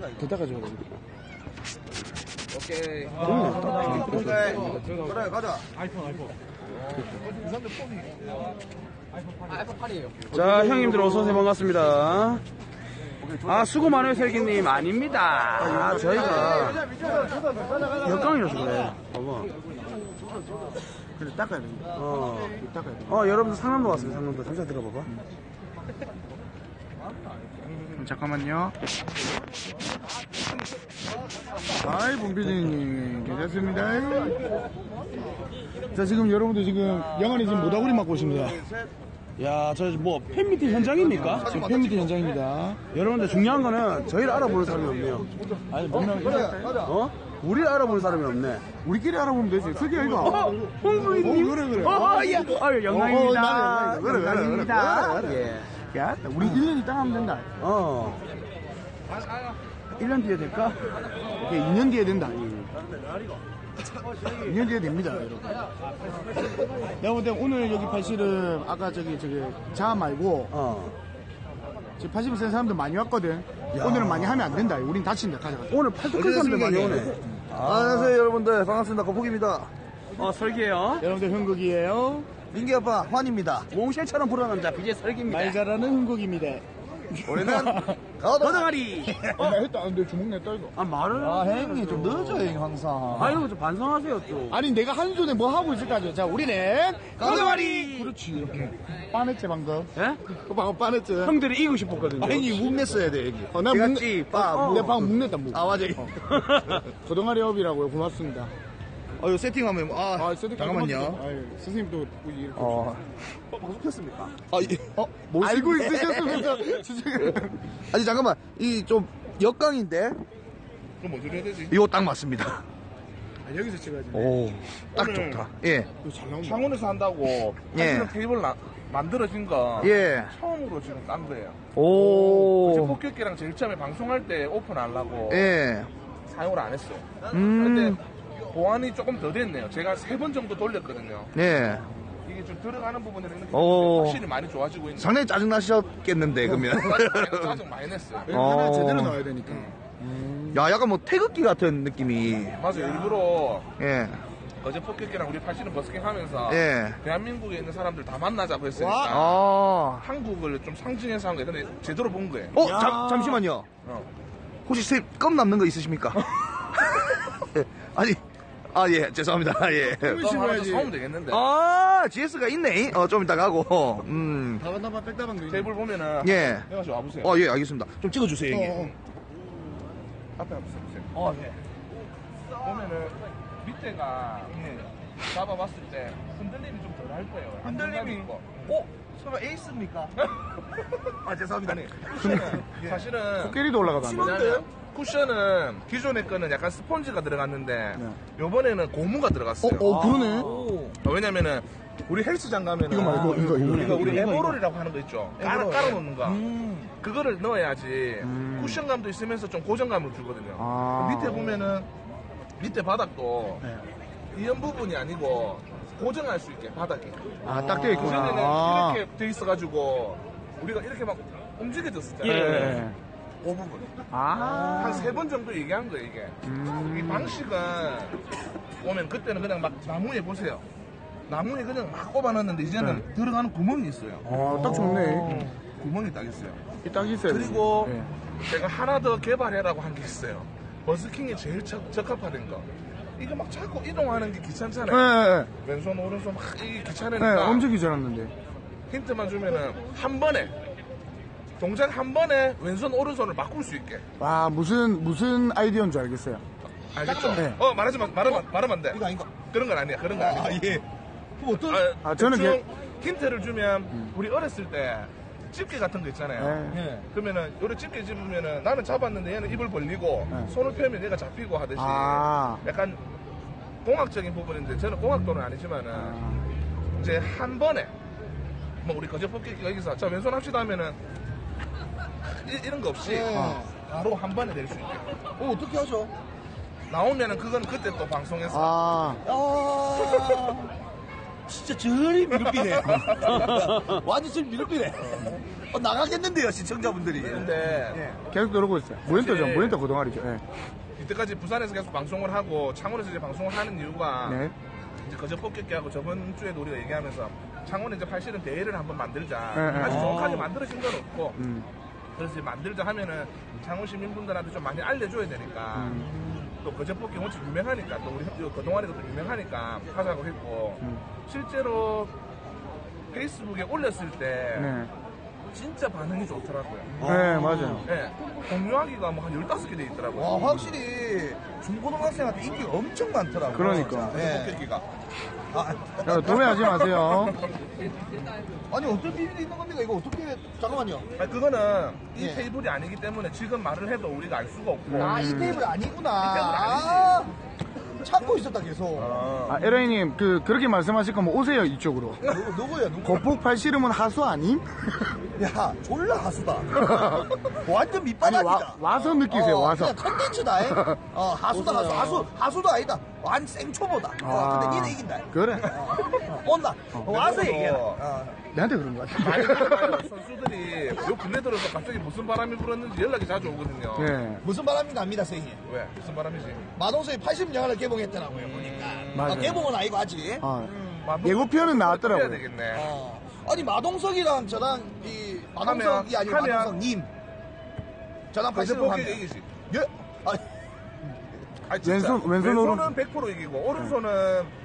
더 닦아줘야 돼. 오케이. 그래 가자. 아이폰 8이에요. 자, 형님들 어서오세요. 반갑습니다. 아, 수고 많아요, 세기님. 아닙니다. 아, 저희가 역광이라서 그래. 봐봐. 그래 닦아야 돼. 어. 닦아야 돼. 어, 여러분들 상남도 왔습니다. 상남도. 잠시만 들어봐봐. 잠깐만요. 아이, 봉비디님, 괜찮습니다. 자, 지금 여러분들 지금 영환이 지금 모다구리 맞고 오십니다. 야, 저 뭐 팬미팅 현장입니까? 지금 팬미팅 현장입니다. 여러분들 중요한 거는 저희를 알아보는 사람이 없네요. 아니, 분명 어? 우리를 알아보는 사람이 없네. 우리끼리 알아보면 되지. 특이 아이가. 어, 홍보인님. 어, 그래, 그래. 어, 예. 아유, 영광입니다. 어, 나는 영광이다. 그래, 그래, 영광입니다. 그래, 그래. 예. 야, 우리 1년 있다 하면 된다. 어. 1년 뒤에 될까? 오케이, 2년 뒤에 된다. 2년 뒤에 됩니다, 여러분. 내가 볼때 오늘 여기 팔실은 아까 저기, 저기, 자 말고, 어. 지금 80% 사람들 많이 왔거든. 오늘은 많이 하면 안 된다. 우린 다친다. 가자, 가자. 오늘 팔뚝한 사람들 많이 오네. 안녕하세요 여러분들 반갑습니다 거북입니다 어, 설계요. 여러분들 흥국이에요. 민기 아빠 환입니다 몽쉘처럼 불어난 자, BJ 설계입니다. 말 잘하는 흥국입니다. 우리는 가다 거덩아리. 어, 나 했다. 근데 주먹 냈다, 이거. 아, 말을. 아 형님 좀 늦어요 형 항상 아유, 좀 반성하세요, 또. 아니, 내가 한 손에 뭐 하고 있을까죠? 자, 우리는. 거덩아리. 그렇지, 이렇게. 빠냈지, 방금. 예? 그 방금 빠냈지. 형들이 이기고 싶었거든요. 형님 묵 냈어야 돼 여기 어, 나 내가 빠 어, 내가 방금 묵 냈다, 묵. 아 맞아 고동아리 업이라고요. 고맙습니다. 어 이거 세팅하면 아, 아, 세팅 잠깐만요 아유, 선생님도 이렇게. 어 방송켰습니까? 아, 이, 어, 뭐 알고 지금. 아니 잠깐만 이 좀 역강인데 그럼 어떻게 해야 되지? 이거 딱 맞습니다 아, 여기서 찍어야지. 오딱 좋다 예 이거 잘 나온다. 창원에서 한다고 예. 테이블 나- 만들어진 거 예. 처음으로 지금 깐 거예요. 오. 제 폭격기랑 제일 처음에 방송할 때 오픈하려고 예. 사용을 안 했어요. 음. 근데 보안이 조금 더 됐네요. 제가 세 번 정도 돌렸거든요. 예. 이게 좀 들어가는 부분이랑 이렇게 오. 확실히 많이 좋아지고 있는. 상당히 짜증 나셨겠는데 그러면. 짜증 많이 냈어요. 하나 어. 제대로 나와야 되니까. 야, 약간 뭐 태극기 같은 느낌이. 맞아요. 일부러 예. 어제 폭격기랑 우리 팔씨는 버스킹 하면서 예. 대한민국에 있는 사람들 다 만나자고 했으니까 아. 한국을 좀 상징해서 한 거예요. 근데 제대로 본 거예요. 어, 잠, 잠시만요. 어. 혹시 세, 껌 남는 거 있으십니까? 예. 아니, 아, 예, 죄송합니다. 예. 그럼 하나 사오면 되겠는데. 아, GS가 있네. 어, 좀 이따 가고. 음. 다반다반 백다방 테이블 보면은 예. 해가지고 와보세요. 어, 예, 알겠습니다. 좀 찍어주세요, 형님. 어, 앞에 한번 써보세요. 어, 예. 보면은 밑에가 잡아봤을 때 흔들림이 좀 덜 할 거예요. 흔들림이? 있고. 어, 설마 에이스입니까? 아, 죄송합니다. 아니 쿠션은 사실은 코끼리도 올라가다. 왜냐면 쿠션은 기존에 거는 약간 스펀지가 들어갔는데 요번에는 고무가 어, 들어갔어요. 어, 그러네. 어, 왜냐면은 우리 헬스장 가면은 이거 말고, 이거, 이거. 우리가 우리. 에버롤이라고 하는 거 있죠. 깔아, 깔아 놓는 거. 그거를 넣어야지 음. 쿠션감도 있으면서 좀 고정감을 주거든요. 아. 밑에 보면은 밑에 바닥도 네. 이연 부분이 아니고 고정할 수 있게 바닥이. 아, 딱 되어 있구나. 그전에는 아. 이렇게 돼 있어가지고 우리가 이렇게 막 움직여졌었잖아요. 예. 그 부분. 아. 한 세 번 정도 얘기한 거예요, 이게. 음. 이 방식은 보면 그때는 그냥 막 나무에 보세요. 나무에 그냥 막 꼽아놨는데 이제는 들어가는 구멍이 있어요. 아, 딱 좋네. 구멍이 딱 있어요. 이딱 있어요. 그리고 예. 제가 하나 더 개발해라고 한 게 있어요. 버스킹이 제일 적, 적합화된 거. 이거 막 자꾸 이동하는 게 귀찮잖아요. 예, 왼손 오른손 막 이게 귀찮으니까 엄청 귀찮았는데. 힌트만 주면은 한 번에 동작 한 번에 왼손 오른손을 바꿀 수 있게 와, 무슨, 무슨 아이디어인 줄 알겠어요. 알겠죠? 네. 어 말하지 마 말하면 말하면 안 돼. 이거 아닌가? 그런 건 아니야. 그런 건 아니야. 예. 그럼 어떤? 아, 저는 대충 힌트를 주면 우리 어렸을 때 집게 같은 거 있잖아요. 네. 그러면은 요래 집게 집으면은 나는 잡았는데 얘는 입을 벌리고 네. 손을 펴면 얘가 잡히고 하듯이 아. 약간 공학적인 부분인데 저는 공학도는 아니지만은 아. 이제 한 번에 뭐 우리 거제 뽑기가 여기서 자 왼손 합시다 하면은 이, 런거 없이 바로 한 번에 낼 수 있게 어, 어떻게 하죠? 나오면은 그건 그때 또 방송에서 아. 아, 진짜 저리 미륵비네. 완전 저리 미륵비네. 어, 나가겠는데요, 시청자분들이. 근데 예. 계속 들어오고 있어요. 무엔터죠. 사실- 무엔터 고동아리죠. 예. 이때까지 부산에서 계속 방송을 하고 창원에서 이제 방송을 하는 이유가 네. 이제 거저 뽑기하고 저번 주에도 우리가 얘기하면서 창원에 이제 팔실은 대회를 한번 만들자. 네, 네. 아직 정확하게 아. 만들어진 건 없고 음. 그래서 이제 만들자 하면은 창원 시민분들한테 좀 많이 알려줘야 되니까 음. 또 뽑기 워낙 유명하니까 또 우리 그 그동안에도 또 유명하니까 하자고 했고 음. 실제로 페이스북에 올렸을 때 네. 진짜 반응이 좋더라고요. 네, 맞아요. 네, 공유하기가 뭐 한 15개 돼 있더라고요. 와, 확실히 중고등학생한테 인기가 엄청 많더라고요. 그러니까. 진짜. 예. 뽑기가. 아, 야, 도매하지 마세요. 아니, 어떤 비밀이 있는 겁니까? 이거 어떻게, 잠깐만요. 아니, 그거는 이 예. 테이블이 아니기 때문에 지금 말을 해도 우리가 알 수가 없고. 아, 이 테이블 아니구나. 이 테이블 아, 찾고 있었다, 계속. 아, 에라이님, 그, 그렇게 말씀하실 거면 오세요, 이쪽으로. 누구, 누구야, 누구? 거북 팔씨름은 하수 아님? 야, 졸라 하수다. 완전 아니, 밑바닥이다. 와, 와서 느끼세요, 어, 와서. 그냥 컨텐츠다. 잉? 어, 하수다, 하수. 하수, 하수도 아니다. 완 생초보다. 어, 아. 근데 니네 이긴다. 그래. 어, 온다. 어, 와서 그래도 얘기해라. 어. 내한테 그런 거 같아. 많이 그러나요? 선수들이 요 근래 들어서 갑자기 무슨 바람이 불었는지 연락이 자주 오거든요. 예. 무슨 바람인가 압니다, 선생님. 왜? 무슨 바람이지? 마동석이 80영화를 개봉했더라고요, 보니까. 맞아요. 아, 개봉은 아니고 아직. 아, 마동- 예고편은 나왔더라고요. 해야 되겠네. 어. 아니, 마동석이랑 저랑, 이, 마동석이 아니고 하면- 마동석님. 저랑 거저 80영 뽑기 하면. 얘기지. 예? 아. 왼손- 왼손 오른- 왼손은 100% 이기고 오른손은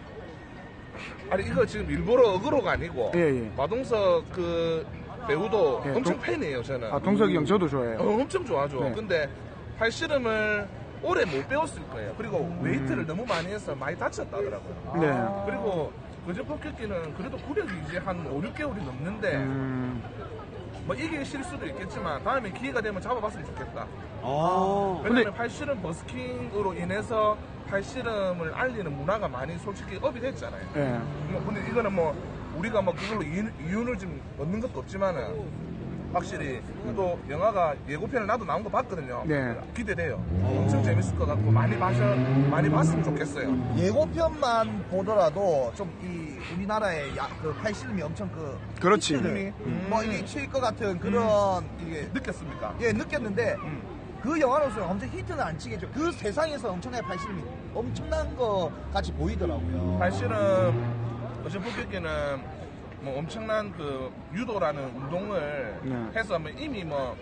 아니 이거 지금 일부러 어그로가 아니고 예, 예. 마동석 그 배우도 예, 엄청 동- 팬이에요 저는. 아, 동석이 형 저도 좋아해요. 어, 엄청 좋아하죠. 네. 근데 팔씨름을 오래 못 배웠을 거예요. 그리고 음. 웨이트를 너무 많이 해서 많이 다쳤다더라고요. 네. 그리고 그저 폭격기는 그래도 구력이 이제 한 5, 6개월이 넘는데 음, 뭐 이게 실수도 있겠지만 다음에 기회가 되면 잡아봤으면 좋겠다. 아. 왜냐면 팔씨름 버스킹으로 인해서 팔씨름을 알리는 문화가 많이 솔직히 업이 됐잖아요. 예. 뭐 근데 이거는 뭐 우리가 뭐 그걸로 이윤, 이윤 을 좀 얻는 것도 없지만은 확실히 또 영화가 예고편을 나도 나온 거 봤거든요. 네. 기대돼요. 엄청 재밌을 것 같고 많이 봐서 많이 봤으면 좋겠어요. 예고편만 보더라도 좀 이 우리나라의 야, 그 팔씨름이 엄청 그 그렇지. 히트를 음. 뭐 이게 칠것 같은 그런 이게 느꼈습니까? 예 느꼈는데 음. 그 영화로서는 엄청 히트는 안 치겠죠. 그 세상에서 엄청나게 팔씨름이 엄청난 거 같이 보이더라고요. 팔씨름 어제 폭격기는 뭐 엄청난 그 유도라는 운동을 네. 해서 뭐 이미 뭐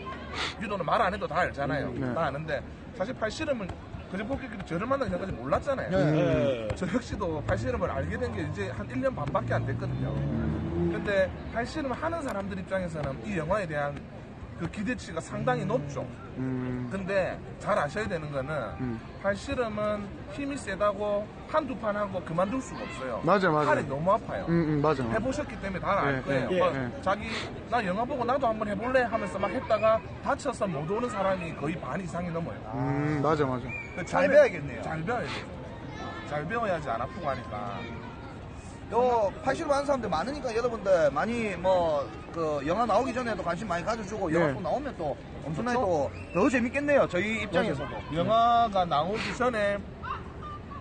유도는 말 안 해도 다 알잖아요. 네. 다 아는데 사실 팔씨름은 그제 폭격기는 저를 만나기 전까지 몰랐잖아요. 네. 네. 저 역시도 팔씨름을 알게 된 게 이제 한 1년 반밖에 안 됐거든요. 근데 팔씨름 하는 사람들 입장에서는 이 영화에 대한 그 기대치가 상당히 높죠. 음, 근데 잘 아셔야 되는 거는 음. 팔씨름은 힘이 세다고 한두 판 하고 그만둘 수가 없어요. 맞아, 맞아. 팔이 너무 아파요. 음, 음, 맞아. 해보셨기 때문에 다알 예, 거예요. 예, 막 예. 자기 나 영화 보고 나도 한번 해볼래 하면서 막 했다가 다쳐서 못 오는 사람이 거의 반 이상이 넘어요. 음, 맞아, 맞아. 잘 처음에 배워야겠네요. 잘 배워야 돼. 잘 배워야지 안 아프고 하니까. 요 팔씨름 하는 사람들 많으니까 여러분들 많이 뭐 그 영화 나오기 전에도 관심 많이 가져주고 영화 네. 또 나오면 또 엄청나게 또 더 재밌겠네요. 저희 입장에서도. 영화가 나오기 전에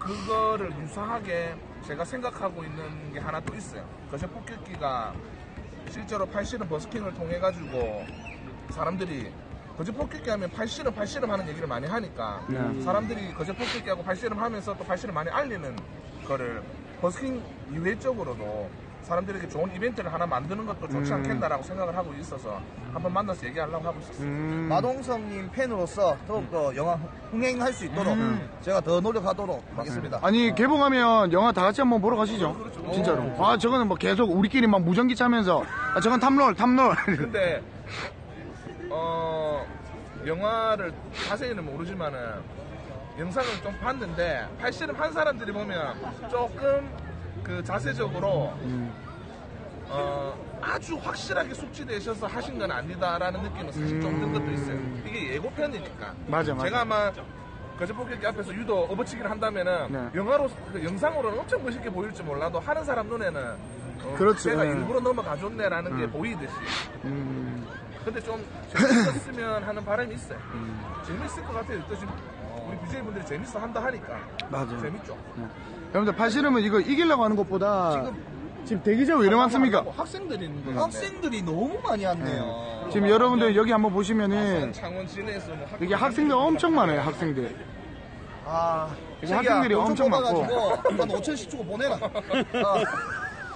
그거를 유사하게 제가 생각하고 있는 게 하나 또 있어요. 거제 폭격기가 실제로 팔씨름 버스킹을 통해 가지고 사람들이 거제 폭격기 하면 팔씨름 팔씨름 하는 얘기를 많이 하니까 네. 사람들이 거제 폭격기하고 팔씨름 하면서 또 팔씨름 많이 알리는 거를 버스킹 이외적으로도 사람들에게 좋은 이벤트를 하나 만드는 것도 좋지 음. 않겠다라고 생각을 하고 있어서 한번 만나서 얘기하려고 하고 있었어요. 음, 마동석님 팬으로서 더욱더 영화 흥행할 수 있도록 제가 더 노력하도록 하겠습니다. 아니, 개봉하면 영화 다 같이 한번 보러 가시죠. 진짜로. 아, 저거는 뭐 계속 우리끼리 막 무전기 차면서, 아, 저건 탐롤, 탐롤. 근데 어 영화를 자세히는 모르지만은 영상을 좀 봤는데 팔씨름 한 사람들이 보면 조금 그 자세적으로 어 아주 확실하게 숙지되셔서 하신 건 아니다라는 느낌은 사실 좀든 것도 있어요. 이게 예고편이니까. 맞아, 맞아. 제가 아마 거제폭격기 앞에서 유도 업어치기를 한다면은 네. 영화로 그 영상으로는 엄청 멋있게 보일지 몰라도 하는 사람 눈에는 어, 그렇지. 제가 네. 일부러 넘어가줬네라는 게 보이듯이 음, 근데 좀 재밌었으면 하는 바람이 있어요. 재밌을 것 같아요. 또 지금 우리 BJ분들이 재밌어 한다 하니까. 맞아요. 재밌죠. 네. 여러분들, 팔씨름은 이거 이기려고 하는 것보다, 지금 지금 대기자 왜 이렇게 많습니까? 학생들이 있는 거 학생들이 너무 많이 왔네요. 지금 여러분들 여기 한번 보시면은 창원 시내에서 뭐 학... 이게 학생들 엄청 많아요, 학생들. 아, 이게 자기야, 학생들이 돈 엄청 뽑아가지고 한 5천씩 주고 보내라. 어.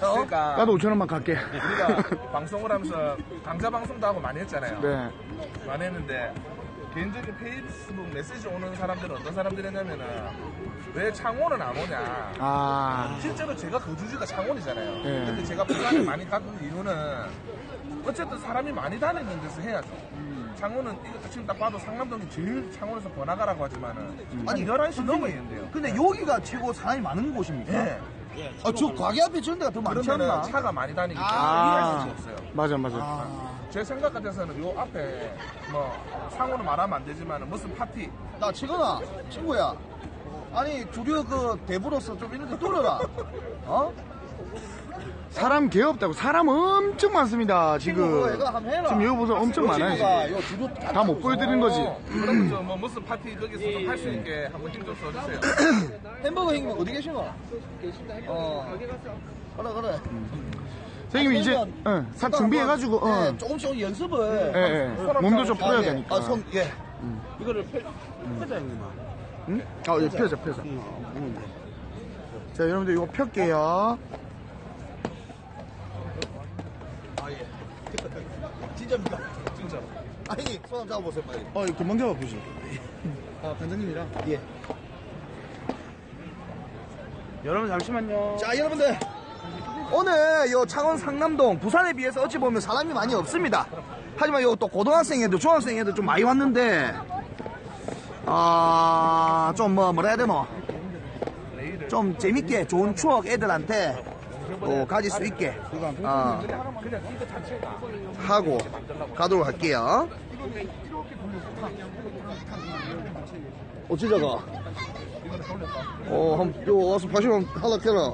어? 그러니까 나도 5천 원만 갈게. 우리가 방송을 하면서 강좌 방송도 하고 많이 했잖아요. 네. 많이 했는데 개인적인 페이스북 메시지 오는 사람들은 어떤 사람들이냐면은 왜 창원은 안 오냐. 아, 실제로 제가 거주지가 창원이잖아요. 네. 근데 제가 부산을 많이 가는 이유는 어쨌든 사람이 많이 다니는 데서 해야죠. 창원은 이거 지금 딱 봐도 상남동이 제일 창원에서 번화가라고 하지만은 아니, 아니 11시 넘어야 된대요. 근데 여기가 최고 사람이 많은 곳입니까? 예. 아, 저 가게 앞에 저런 데가 더 많지 않나? 차가 많이 다니기 때문에 아. 이해할 수가 없어요. 맞아, 맞아. 아, 제 생각 같아서는 요 앞에 뭐 상호는 말하면 안 되지만 무슨 파티 나 치거나 친구야. 아니 주류 그 대부로서 좀 이런 데 뚫어라. 어? 사람 개 없다고. 사람 엄청 많습니다, 지금. 이거 한번 해라. 지금 여기 보세요. 엄청 요 많아요, 친구가 지금. 요 주류 다 못 보여드리는 거지. 어, 그러면 저뭐 무슨 파티 거기서 좀 할 수 있게 한번 힘 좀 써주세요. 햄버거 형님 어디 계시노? 어. 그래 그래. 선생님 이제, 그러면 어, 다 준비해가지고, 어. 네, 조금씩 연습을. 예, 예. 몸도 좀 풀어야 아, 네. 되니까. 아, 손, 예. 이거를 펴, 펴자, 형님아. 응? 아, 예, 펴자, 펴자. 자, 여러분들 이거 펼게요. 진짜입니까? 진짜. 아니, 손 한번 잡아보세요, 빨리. 어, 이거 금방 잡아보죠. 아, 관장님이랑? 예. 여러분, 잠시만요. 자, 여러분들. 오늘 요 창원 상남동 부산에 비해서 어찌 보면 사람이 많이 없습니다. 하지만 요 또 고등학생 애들, 중학생 애들 좀 많이 왔는데, 아, 좀 뭐, 뭐라 해야 되노? 좀 재밌게 좋은 추억 애들한테 또 가질 수 있게, 어, 하고 가도록 할게요. 어찌다가? 어, 한, 요, 와서 다시 한번 하락해라.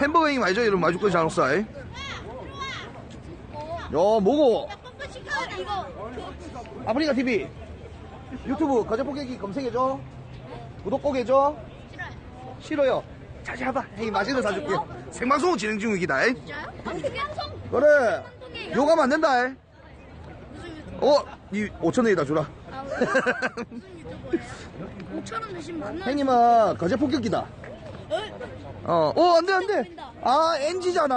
햄버거 형님 알죠? 이런 마주꺼지 장사에. 야, 뭐고? 아프리카 TV. 유튜브 거제포개기 검색해줘. 구독 꼭 해줘. 싫어요. 자주 해봐. 형님 맛있는 거 사줄게. 생방송 진행 중이기다. 이. 그래. 요가면 안 된다. 이. 어, 이 5천 원이다 주라. 아, 무슨 유튜브예요? 5천 원 대신 만 원. 형님은 거제 폭격기다. 어, 어, 안 돼, 안 돼. 아, NG잖아.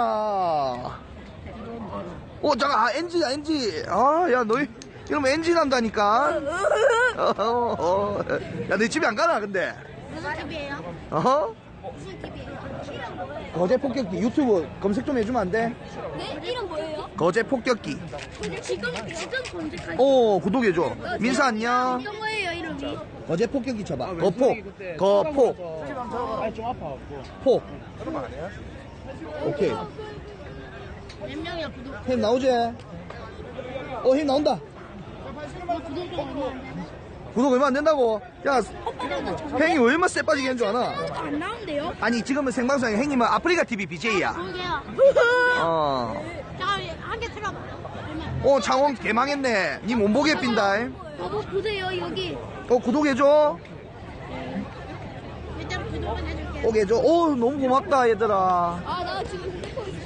어, 잠깐, 아, NG야, NG. 아, 야, 너, 이러면 NG 난다니까. 어, 어, 어. 야, 너 집에 안 가나, 근데? 무슨 TV예요? 어? 무슨 TV예요? 이름 뭐예요? 거제 폭격기 유튜브 검색 좀 해주면 안 돼? 네? 이름 뭐예요? 거제 폭격기. 근데 지금 지금 검색하지. 오, 구독해줘. 민사 안녕. 어떤 거예요 이름이? 거제 폭격기 쳐봐. 거포. 거포. 아니, 좀 아파갖고. 포. 오케이. 몇 명이야 구독? 힘 나오지? 어, 힘 나온다. 구독 좀 얼마 안 되나? 구독 얼마 안 된다고? 야, 행이 왜 얼마 쎄 빠지게 한줄 아나? 안 나온대요? 아니, 지금은 생방송에 행님은 아프리카 TV BJ야. 그러게요. 어. 자한개 틀어봐요. 얼마? 어, 창원 개망했네. 니못 보게 빈다. 여보 보세요 여기. 어, 구독해줘. 일단 구독은 해줄게. 꼭 해줘. 오, 너무 고맙다, 얘들아. 아 나 지금 찍고 있어.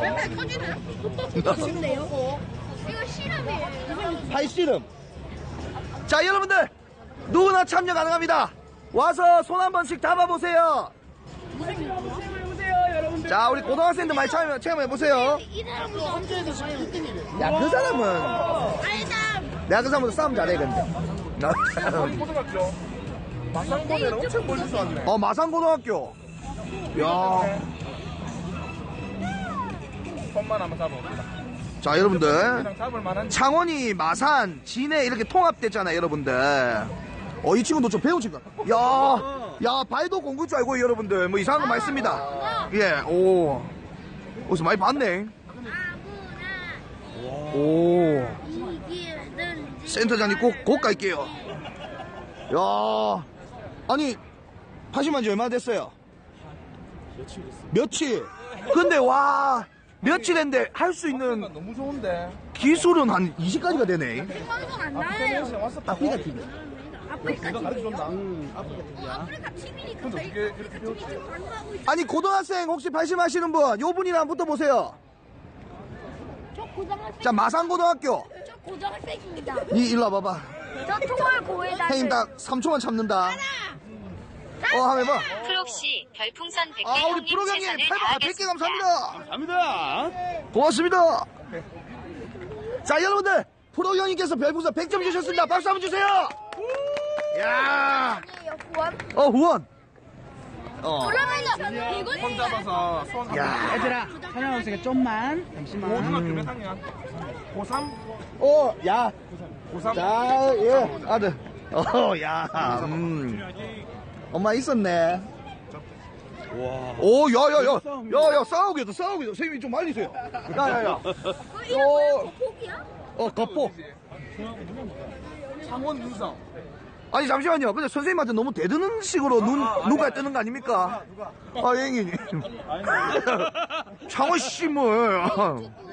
맨날 터지나요? 터지는데요? 이거 실험이에요. 팔씨름. 자, 여러분들. 누구나 참여 가능합니다. 와서 손 한 번씩 잡아보세요. 자, 우리 고등학생들 많이 참여, 체험해보세요. 이 사람은 그. 내가 그 사람보다 싸움 잘해, 근데. 고등학교 엄청 멀리서 왔네. 어, 마산고등학교. 야. 손만 한번 잡아봅니다. 자, 여러분들. 창원이, 마산, 진해 이렇게 통합됐잖아요, 여러분들. 어, 이 친구도 좀 배운 친구. 야, 야, 발도 공구일 줄 알고, 여러분들. 뭐 이상한 거 많이 씁니다. 예, 오. 어디서 많이 봤네. 오. 센터장님 꼭, 꼭 갈게요. 야, 아니, 하시만 지 얼마나 됐어요? 며칠? 근데 와, 며칠 했는데 할 수 있는 너무 좋은데. 기술은 한 20가지가 되네. 방송 안 나와요. 왔었다. 아프리카 TV. 아프리카 TV요? 아프리카 TV니까 저희 어떻게 이렇게 TV 지금 방송하고 있어요. 아니 고등학생 혹시 발심하시는 분 요 분이랑 붙어보세요 저 고등학생. 자 마산고등학교 저 고등학생입니다. 니 일로 와봐봐 저 통월고에 다녀요. 형님 딱 3초만 참는다 어 한번 해봐 플록시 별풍선 100개 아 우리 형님 프로경님 최선을 8번 100개 다하겠습니다. 감사합니다 갑니다. 고맙습니다 자 여러분들 프로경님께서 별풍선 100점 주셨습니다 박수 한번 주세요 야 아니에요, 구원. 어 후원 어 그러면 이거 손 잡아서 손 야. 얘들아 촬영하고 좀만 잠시만 고등학교 몇 학년? 고3? 어, 야. 고3? 자, 예, 아들. 어, 야. 음. 엄마 있었네. 와. 오, 야, 야, 야. 야, 야, 싸우겠다, 싸우겠다. 선생님이 좀 말리세요. 야, 야, 야. 뭐야? 포기야? 어, 겉보. 창원 윤성. 아니, 잠시만요. 근데 선생님한테 너무 대드는 식으로 눈, 누가 뜨는 거 아닙니까? 아, 형님. 창원 씨, 뭘.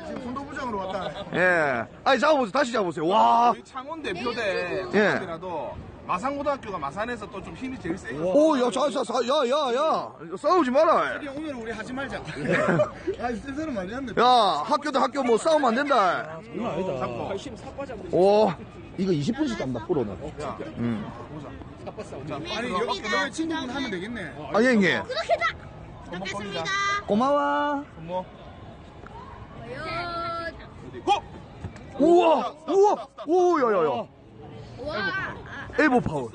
지금 선도부장으로 왔다 예. 아니, 잡아보세요. 다시 잡아보세요. 와. 우리 창원 대표대 예. 대표라도 마산고등학교가 마산에서 또 좀 힘이 제일 세요. 오, 야, 자, 자, 자, 야, 야, 야. 싸우지 마라. 오늘 우리 하지 말자 아 센서는 많이 한네 야, 학교도 학교 뭐 싸우면 안 된다. 장난 아니다. 오, 이거 20분씩 간다, 프로는. 음. 아니 여기 그 친구분 하면 되겠네 아, 예, 형님. 구독해줘. 구독했습니다. 고마워. 뭐? 과연. 고! 우와, 우와, 오, 야, 야, 야. 와. 엘보 파워.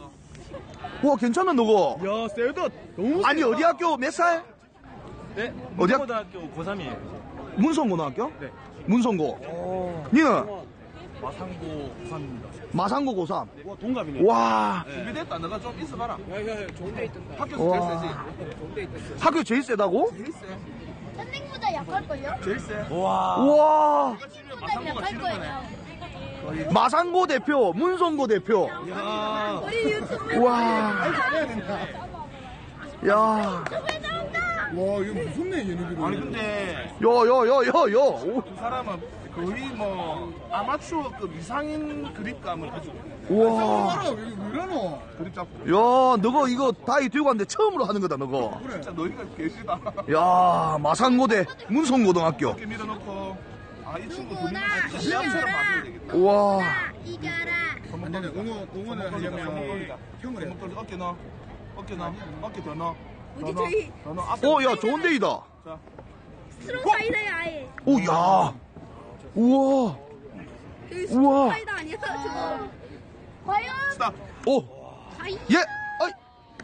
우와, 괜찮아, 너거. 야, 셀더 너무. 아니, 어디 학교 몇 살? 네. 어디야? 고등학교 고3이에요. 문성고등학교? 네. 문성고. 니는? 마상고 고3입니다. 마산고 고3. 와, 동갑이네. 와, 준비됐다. 너가 좀 있어봐라. 좋은데 있던다. 학교에서 와. 제일 세지. 학교 제일 세다고? 제일 세. 선생보다 약할걸요? 제일 세. 와. 우와, 선생보다 약할 거예요. 마산고 대표, 문성고 대표. 야. 우리 유튜브. 우와, 야, 야, 와 이거 무섭네 얘네들이 아니 근데 야, 야, 야, 야. 오, 그 사람은 거의 뭐 아마추어급 이상인 그립감을 가지고. 우와. 왜 이러노 그립 잡고. 야, 너거 이거 다이 들고 왔는데 처음으로 하는 거다, 너거. 진짜 너희가 계시다. 야, 마산고대 문성고등학교. 이렇게 밀어놓고 아 이 친구 맞아야 되겠다. 우와. 이겨라. 안 되네 응원, 응원을 하려면 형을 해 어깨 넣어. 어깨 넣어. 어깨 더 넣어. 넣어. 저희. 어, 야, 좋은 데이다. strong fighter야 아예. 오, 야. 우와. 여기 우와. strong fighter 아니야? 저거. 과연 stop. 오, 예. 어이,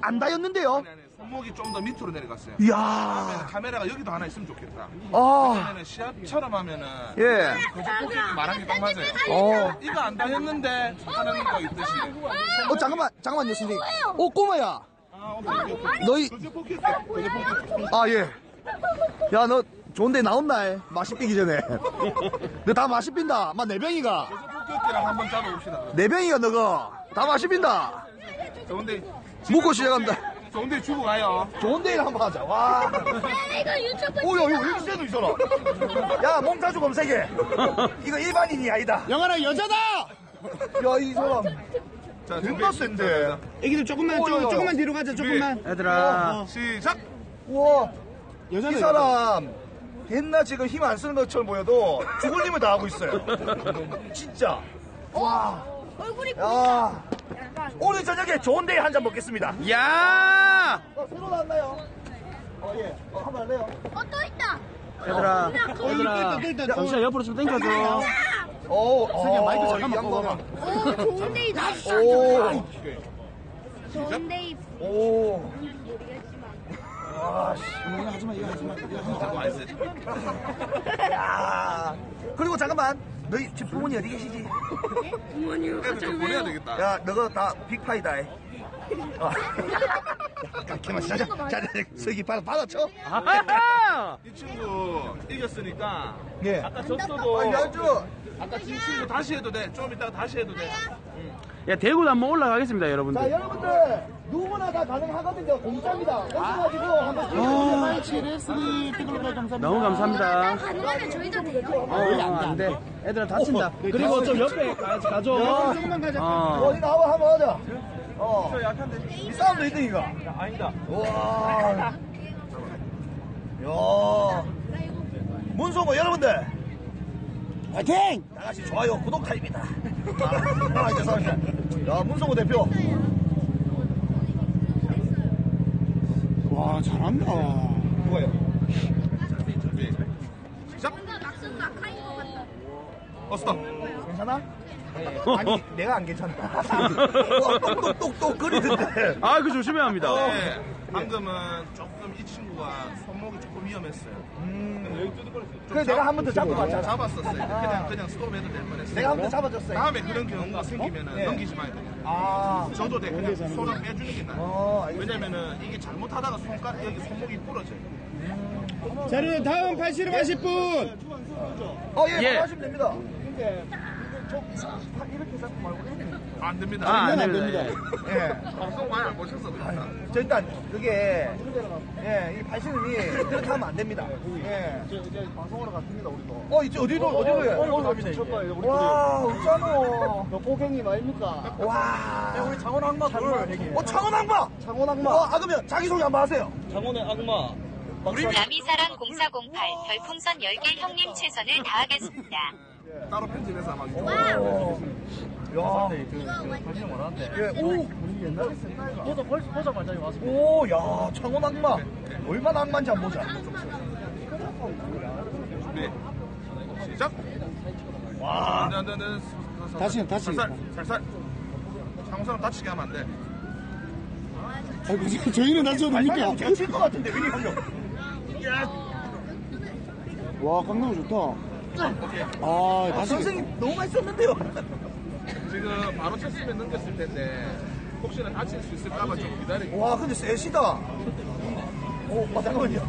안 닿였는데요? 손목이 좀 더 밑으로 내려갔어요. 이야. 카메라가 여기도 하나 있으면 좋겠다. 아, 그러면은 시합처럼 하면은 예. 포켓 말한 게 딱 맞아요. 어. 이거 안 당했는데 하는 거 있듯이. 어, 잠깐만, 잠깐만요, 선생님. 어, 꼬마야. 아, 오케이, 오케이, 오케이. 너희. 아, 예. 야, 너 좋은 데 나온다. 맛이 삐기 전에. 너 다 맛이 빈다. 마, 네 병이가. 거짓 포켓이랑 한번 잡아봅시다. 네 병이가 너가. 다 맛이 빈다. 좋은데. 묵고 시작한다. 좋은 데 주고 가요. 좋은 데를 한번 하자. 와. 이거 유튜브 오, 야, 이거 왜 이렇게 세도 있어라. 야, 몽타주 검색해. 이거 일반인이 아니다. 영아라 여자다 야, 이 사람. 자, 존나 센데. 애기들 조금만 어, 야, 야. 조, 조금만 뒤로 가자 조금만 얘들아. 시작. 우와. 여자는 이 사람. 옛날 지금 힘 안 쓰는 것처럼 보여도 죽을 힘을 다 하고 있어요. 진짜. 와. 얼굴이 야. 오늘 저녁에 좋은 데이 한잔 먹겠습니다. 야! 어, 새로 나왔나요? 어, 예. 어, 한번 할래요? 어 또 있다. 얘들아. 어, 얘들아. 또 있다, 또 있다. 잠시만 옆으로 좀 당겨줘. 오, 선생님, 마이크 어, 잠깐만 이 양반아. 오 좋은 데이다. 오, 좋은 데 이. 오. 하지마 이거 하지마 야. 그리고 잠깐만. 너희 집 부모님 어디 계시지? 애들 좀 보내야 되겠다. 야, 너가 다 빅파이다. 해. 아. 가만 자자, 자자, 저기 받아, 받아쳐. 아하! 이 친구 이겼으니까 예. 아까 졌어도 아, 야주. 아까 진 친구 다시 해도 돼. 좀 이따가 다시 해도 돼. 야, 대구도 한번 올라가겠습니다, 여러분들. 자, 여러분들 누구나 다 가능하거든요. 공짜입니다. 오셔가지고 한번 뛰어보세요. 칠했으니 피글로가 감사합니다 너무 감사합니다. 가능하면 저희도 되죠. 어, 안 돼. 애들아 다친다. 그리고 좀 옆에 가, 가줘. 조금만 가자 어. 어디 나와 한번 하자. 어. 저 약한데. 이 싸움도 1등이가. 아니다. 와. 야. 문소모 여러분들. 화이팅! 다 같이 좋아요, 구독 타입니다. 아, 죄송합니다. 야, 문성호 대표. 와, 잘한다. 누가요? 시작. 막상 막하인 것 같다. 어, 스톱. 괜찮아? 아니, 내가 안 괜찮다. 와, 똑똑똑똑 거리던데. 아, 그 조심해야 합니다. 네, 방금은 조금 이 친구가 손목이 조금 위험했어요. 그래, 내가 한 번 더 잡고 갔잖아. 잡았었어요. 그냥 그냥 스톱해도 될 뻔했어요. 내가 한번더 잡아줬어요. 다음에 그런 경우가 생기면은 네. 넘기지 마야 돼요. 아. 저도 돼 그냥 손을 빼주는 게 나아요. 어, 알겠습니다. 왜냐면은 이게 잘못하다가 손가락 여기 손목이 부러져요. 자, 그럼 다음 팔씨름 하실 분. 어, 예, 예. 바로 하시면 됩니다. 안 됩니다. 아, 안 안 됩니다. 됩니다. 예. 방송 많이 안 그렇다. 저 일단, 그게, 예, 이 발신음이 그렇게 하면 안 됩니다. 예. 이제 방송하러 갔습니다, 우리도. 어, 이제 어디로, 어디로 해요? 오늘 갑니다, 이제. 와, 웃잖아. 너 고객님 아닙니까? 와. 우리 장원 악마 둘. 어, 창원 악마! 창원 악마. 어, 아, 그러면 자기 소개 한번 하세요. 남이사랑 0408 별풍선 10개 형님 최선을 다하겠습니다. 따로 편집해서 아마 유튜브 야. 예, 오. 보자, 벌써 보자마자 와서. 오, 야, 창원 악마. 얼마나 악마인지 한번 보자. 준비. 시작. 와. 안 돼, 안 돼, 안 돼. 살살, 다시, 다시. 살살, 살살. 장사람 다치게 하면 안 돼. 아이고, 저- 저희는 다쳐도 됩니까? 제가 칠것 같은데, 윈이 형님. 와, 강남우 좋다. 오케이. 아, 아, 다시. 선생님 너무 맛있었는데요. 지금 바로 쳤으면 넘겼을 텐데 혹시나 다칠 수 있을까봐 좀 기다리고. 와, 근데 셋이다. 오, 어, 잠깐만요.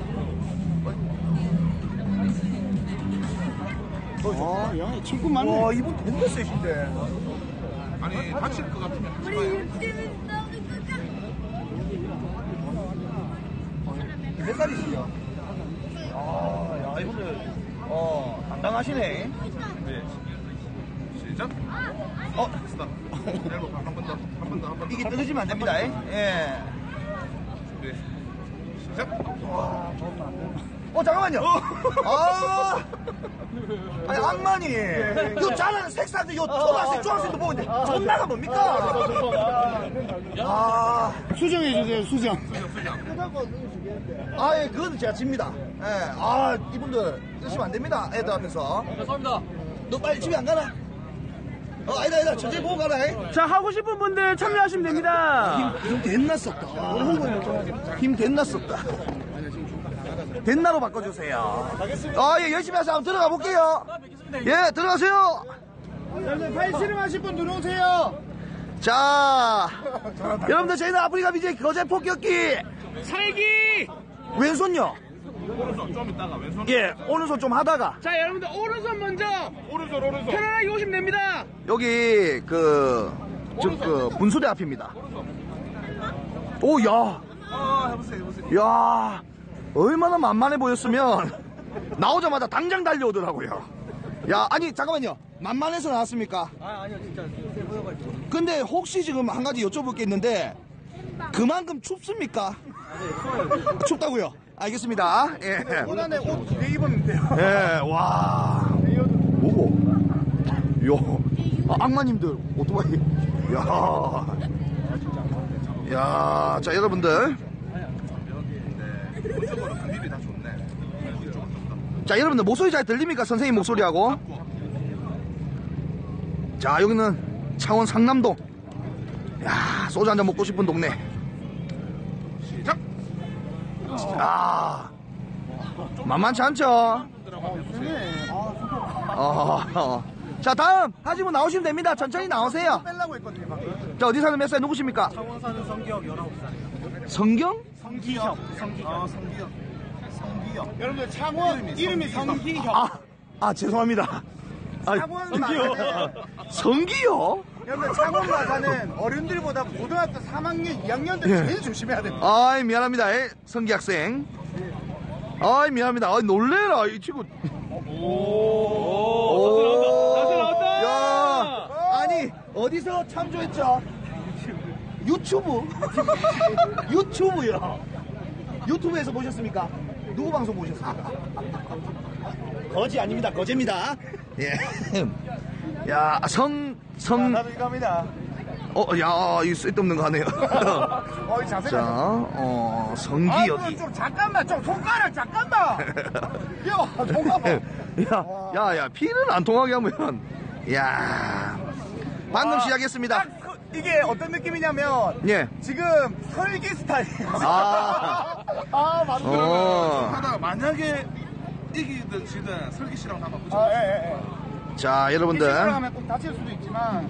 아, 야, 칠군 맞네. 와, 이분 존나 셋인데. 아니 다칠 것 같으면 하지 마요. 몇 살이시죠? 아, 야, 이분들, 어, 당당하시네. 네. 어, 스탑. 엘보 한번 더, 한 번 더, 한 번 더. 이게 떨어지면 안 됩니다. 예. 네. 시작. 어, 잠깐만요. 아, 아니, 악마니. 요 잘하는 색상도 요 초등학생, 중학생도 보는데, 존나가 뭡니까? 아, 수정해주세요, 수정. 아, 예, 그건 제가 집니다. 예, 아, 이분들, 이러시면 안 됩니다. 애들 하면서. 죄송합니다. 너 빨리 집에 안 가나? 어, 아니다, 아니다. 천천히 보고 가라. 잉? 자, 하고 싶은 분들 참여하시면 됩니다. 힘 됐나 썼다. 힘 됐나 썼다. 됐나로 바꿔주세요. 아, 예, 열심히 해서 한번 들어가 볼게요. 예, 들어가세요. 팔씨름 하실 분 들어오세요. 자, 여러분들 저희는 아프리카 BJ 거제 폭격기 살기! 왼손요. 오른손 좀 이따가 왼손. 예, 오른손 좀 하다가 자, 여러분들 오른손 먼저 오른손 오른손. 편안하게 오시면 됩니다. 여기 그, 즉, 그 분수대 앞입니다. 오, 야, 아 해보세요 해보세요. 야, 얼마나 만만해 보였으면 나오자마자 당장 달려오더라고요. 야, 아니 잠깐만요. 만만해서 나왔습니까? 아, 아니요, 진짜 근데 혹시 지금 한 가지 여쭤볼 게 있는데 그만큼 춥습니까? 춥다고요. 알겠습니다. 예. 오난에 옷 두 개 입으면 돼요. 예, 와. 뭐고? 요. 아, 악마님들, 오토바이. 야. 야, 자, 여러분들. 자, 여러분들 목소리 잘 들립니까? 선생님 목소리하고. 자, 여기는 창원 상남동. 야, 소주 한잔 먹고 싶은 동네. 아, 만만치 않죠? 어, 어. 자, 다음 하시고 나오시면 됩니다. 천천히 나오세요. 빼려고 했거든요, 방금. 자, 어디 사는 몇 살 누구십니까? 창원 사는 성기혁 19살이에요. 성경? 성기혁. 성기혁. 아, 성기혁. 성기혁. 여러분들, 창원 이름이 성기혁. 아, 아, 죄송합니다. 아, 창원 마사는, 성기요? 여러분들, 창원 마사는 어른들보다 고등학교 3학년, 2학년들 예. 제일 조심해야 됩니다. 아이, 미안합니다. 에, 성기 학생. 아이, 미안합니다. 아이, 놀래라, 이 친구. 오, 나왔다, 나왔다. 야, 아니, 어디서 참조했죠? 유튜브? 유튜브요. 유튜브에서 보셨습니까? 누구 방송 보셨습니까? 거지 아닙니다. 거제입니다. 예. 야, 성, 나도 이거 합니다. 어, 야, 이 쓸데없는 거 하네요. 어, 이 자세가. 자, 어, 성기 아, 여기. 좀 잠깐만, 좀 손가락 잠깐만. 야, 잠깐만. 야, 야, 야, 피는 안 통하게 하면, 야, 방금 아, 시작했습니다. 딱 그- 이게 어떤 느낌이냐면 예. 지금 설기 스타일이에요. 아. 아, 맞네. 어, 하다가 만약에 이기든 지든 설기 씨랑 한번 붙여. 아, 예, 예, 예. 자, 이 여러분들. 하면 꼭 다칠 수도 있지만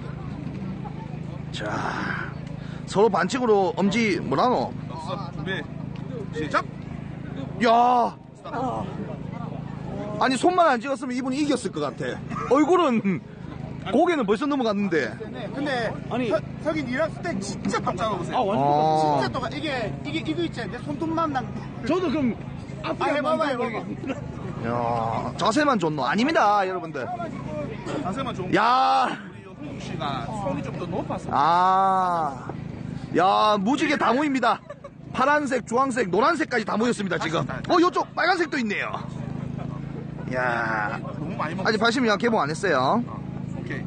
자, 서로 반칙으로 엄지 뭐라노? 없어. 준비. 시작. 야, 아니 손만 안 찍었으면 이분이 이겼을 것 같아. 얼굴은 고개는 벌써 넘어갔는데. 네, 근데 아니. 서, 석인 니랑 스택 진짜 똑같아. 잡아보세요. 아, 완전. 어, 진짜 똑같아. 이게 이게 이거 있지. 내 손톱만 난. 저도 그럼 아, 앞에 해봐봐, 한번 해봐봐. 해보겠습니다. 야, 자세만 좋노? 아닙니다, 여러분들. 자세만 좋은 야, 우리 홍 씨가 손이 좀 더 높아서. 아, 야, 무지개 다 모입니다. 파란색, 주황색, 노란색까지 다 모였습니다, 지금. 어, 요쪽 빨간색도 있네요. 야, 너무 많이 먹. 아직 80명 개봉 안 했어요. 오케이.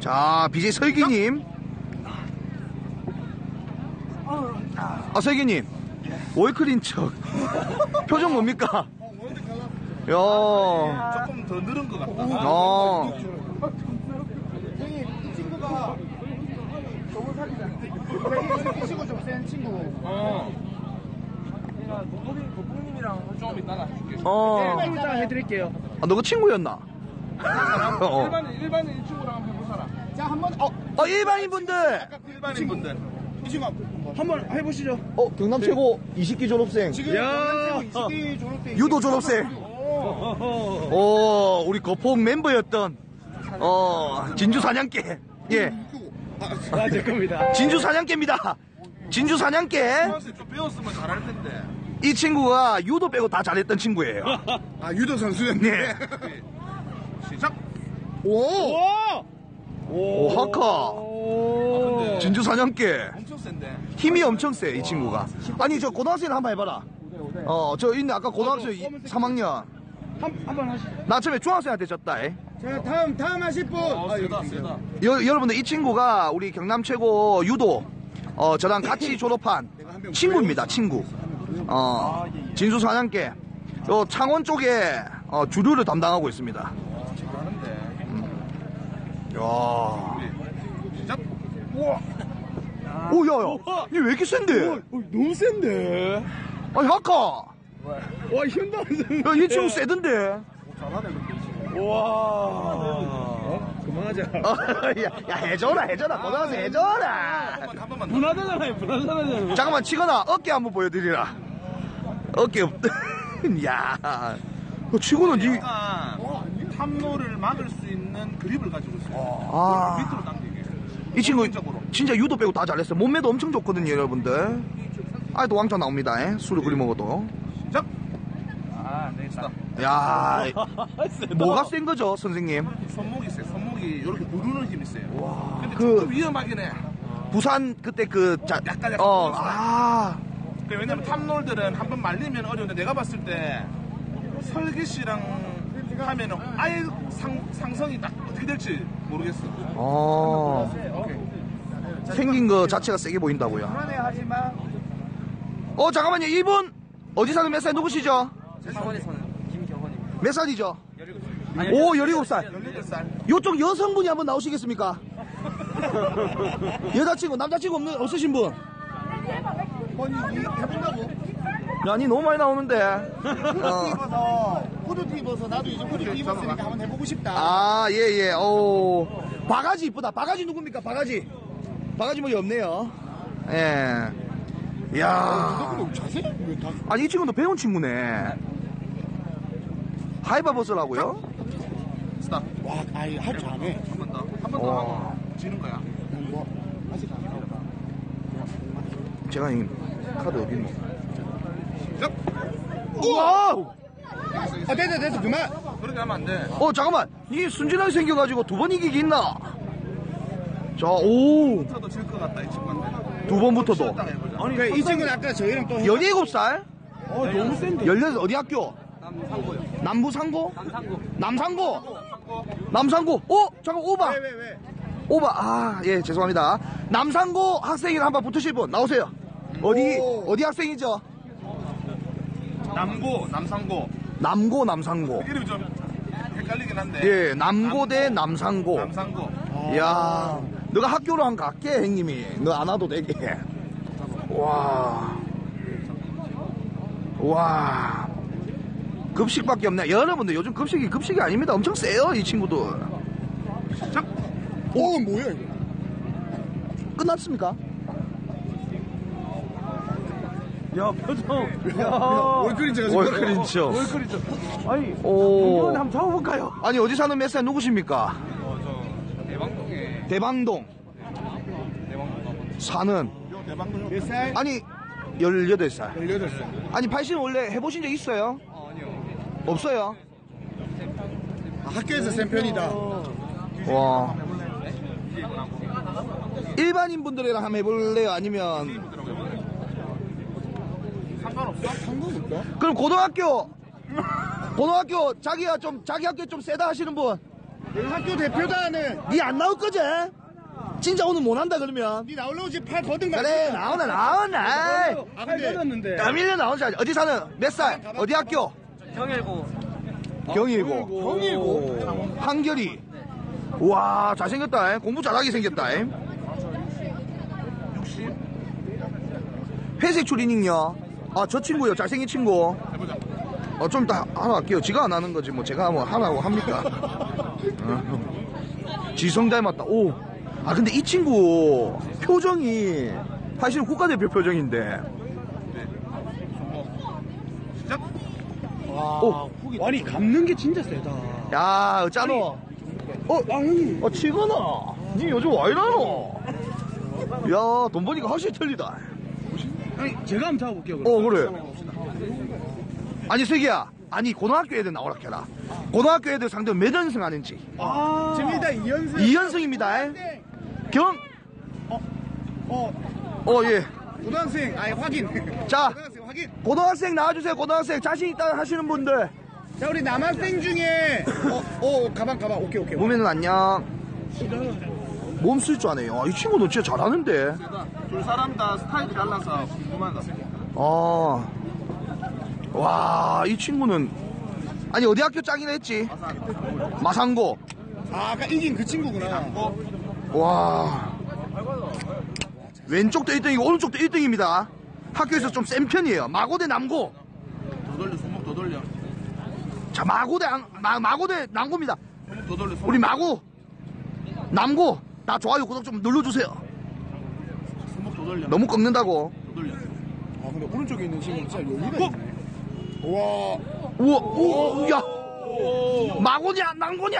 자, BJ 설기님. 아, 설기님. 월클인 척. 표정 뭡니까? 야, 조금 더 늘은 것 같다. 어. 형님 이 친구가 저번 사귀잖아. 키시고 좀 센 친구. 어. 좀 이따가 해줄게. 어. 쫄장 해드릴게요. 아, 너그 친구였나? 어. 일반인 일반인 이 친구랑 한번 해보사라. 자, 한번 어, 어, 일반인분들. 일반인 분들. 이 친구 한번 해보시죠. 어, 경남 최고 20기 졸업생. 지금 야. 영남대고 20기 졸업생 유도 졸업생. 어, 우리 거포 멤버였던, 어, 진주 사냥개. 예. 아, 제 겁니다. 진주 사냥개입니다. 진주 사냥개. 좀 배웠으면 잘할 텐데. 이 친구가 유도 빼고 다 잘했던 친구예요. 아 유도 선수였네. 네. 시작. 오! 오! 오, 하카. 근데 진주 사냥개. 엄청 센데. 힘이 엄청 세, 이 친구가. 아니, 저 고등학생 한번 해봐라. 어, 저 있네. 아까 고등학생 3학년. 한, 한 번 하시죠. 나 처음에 중학생한테 졌다. 에. 자 다음 다음 하실 분. 어, 아, 세다, 여기 세다. 여, 여러분들 이 친구가 우리 경남 최고 유도 어 저랑 같이 졸업한 친구입니다 친구 어 진수 사냥개 요 창원 쪽에 어, 주류를 담당하고 있습니다 잘하는데. 야 시작. 오야 야 얘왜 이렇게 센데 어, 너무 센데? 아니 아까 와, 힘도 안 드는데. 야이 친구 세던데 와. 어? 그만하자. 어, 야, 야 해줘라 해줘라 고등학생 해줘라 한 번만 한 번만. 더. 분하잖아요, 분하잖아요. 잠깐만 치거나 어깨 한번 보여드리라 어깨 야 어, 치고는 니 탐로를 막을 수 있는 그립을 가지고 있어요. 아. 밑으로 당기게. 이 친구 기본적으로. 진짜 유도 빼고 다 잘했어요. 몸매도 엄청 좋거든요, 여러분들. 아직도 왕창 나옵니다. 에? 술을 그리 먹어도. 시작. 아, 네, 스탑. 야, 뭐가 센 거죠, 선생님? 손목이 세. 손목이 이렇게 누르는 힘이 세요. 근데 그- 조금 위험하긴 해. 부산 그때 그 자, 약간 약간 어. 아, 근데 왜냐면 탑롤들은 한 번 말리면 어려운데 내가 봤을 때 설기 씨랑 하면은 아예 상, 상성이 딱 어떻게 될지 모르겠어. 어. 생긴 거 자체가 세게 보인다고요. 불안해 하지만 어, 잠깐만요, 이분 어디 사는 몇 살 누구시죠? 창원에서는 김경헌입니다. 몇 살이죠? 오, 17살. 17살. 요쪽 여성분이 한번 나오시겠습니까? 여자친구, 남자친구 없는, 없으신 분? 아니 이 해본다고? 아니, 너무 많이 나오는데. 후드 어. 입어서 후드 입어서 나도 이제 후드 입었으니까 한번 해보고 싶다. 아, 예, 예, 오. 바가지 이쁘다. 바가지 누굽니까? 바가지. 바가지 뭐이 없네요. 예. 야 자세? 왜 다? 아니, 이 친구도 배운 친구네. 하이바버스라고요? 스탑. 와, 아이 할줄 아네. 한번 더. 한 번 더 어. 하고 지는 거야. 뭐 아직 안 해. 제가 이 카드 어디 있노? 시작. Wow! 아 됐어 됐어 그만. 그렇게 하면 안 돼. 어, 잠깐만. 이 순진하게 생겨가지고 두 번 이기기 있나? 자, 오, 저도 질 것 같다 이 친구한테. 두 번부터도. 아니, 그러니까 이 친구는 아까 저희랑 또 17살? 어, 너무 센데. 16, 어디 학교? 남상고요. 남부 상고? 남상고. 남상고? 남상고? 어? 잠깐, 오바. 왜 왜 왜? 오바, 아, 예, 죄송합니다. 남상고 학생이랑 한번 붙으실 분, 나오세요. 어디, 오. 어디 학생이죠? 남고 남상고 남고, 남상고. 이름이 좀 헷갈리긴 한데. 예, 남고 대 남상고. 남상고. 야, 너가 학교로 한 갈게, 형님이. 너 안 와도 되게. 와. 와. 급식밖에 없네. 여러분들 요즘 급식이 급식이 아닙니다. 엄청 세요, 이 친구들. 어 뭐야 이거? 끝났습니까? 야, 표정. 야, 월클린처가 지금 월클린처. 월클이죠. 아니, 오. 한번 잡아볼까요? 아니, 어디 사는 몇살 누구십니까? 대방동. 사는. 대방동 몇 살? 아니, 18살. 18살. 아니, 팔씨는 원래 해보신 적 있어요? 없어요? 아, 학교에서 센 편이다. 와. 일반인 분들이랑 한번 해볼래요? 아니면 상관없어? 상관없다. 그럼 고등학교 고등학교 자기가 좀 자기 학교 좀 세다 하시는 분, 학교 대표단은 니 안 나올 거지? 진짜 오늘 못 한다 그러면 니 나오려고 지금 팔 거든 그래 나오나 나오나. 아 근데 졌는데. 까밀려 나오지 어디 사는 몇 살? 어디 학교? 경일고. 경일고. 경일고. 한결이. 와 잘생겼다. 에. 공부 잘하게 생겼다. 에. 회색 추리닝요. 아 저 친구요 잘생긴 친구. 어, 좀 이따 하나 할게요. 지가 안 하는 거지, 뭐, 제가 뭐 하라고 합니까? 어. 지성 닮았다. 오. 아, 근데 이 친구, 표정이, 사실은 국가대표 표정인데. 시작. 오. 아니, 감는 게 진짜 세다. 야, 어쩌노? 어, 아, 형님. 어, 치거나. 니 요즘 와 이러노? 야, 돈 버니까 확실히 틀리다. 아니, 제가 한번 잡아볼게요. 그럼. 어, 그래. 아니, 세기야. 아니, 고등학교 애들 나오라 해라. 고등학교 애들 상대로 몇 연승 하는지. 아, 재밌다 이연승. 2연승입니다. 경, 어 어, 예. 고등학생 아니 확인. 자, 고등학생 확인. 고등학생 나와주세요. 고등학생 자신 있다 하시는 분들. 자 우리 남학생 중에 어, 어 가방 가방 오케이 오케이. 몸에는 안녕. 몸쓸 줄 아네요. 아, 이 친구는 진짜 잘하는데. 둘 사람 다 스타일이 달라서 궁금하다. 아, 와, 이 친구는 아니 어디 학교 짱이라 했지? 마상고. 아 아까 이긴 그 친구구나. 와, 왼쪽도 1등이고 오른쪽도 1등입니다. 학교에서 좀 센 편이에요. 마고대 남고. 더 돌려 손목 더 돌려. 자, 마고대 안- 마, 마고대 남고입니다. 손목 더 돌려. 손목, 우리 마고 남고 나 좋아요 구독 좀 눌러주세요. 손목 더 돌려. 너무 꺾는다고. 더 돌려. 아 근데 오른쪽에 있는 친구 진짜 여기가 있네. 와. 우와, 우와, 야, 마고냐, 남고냐,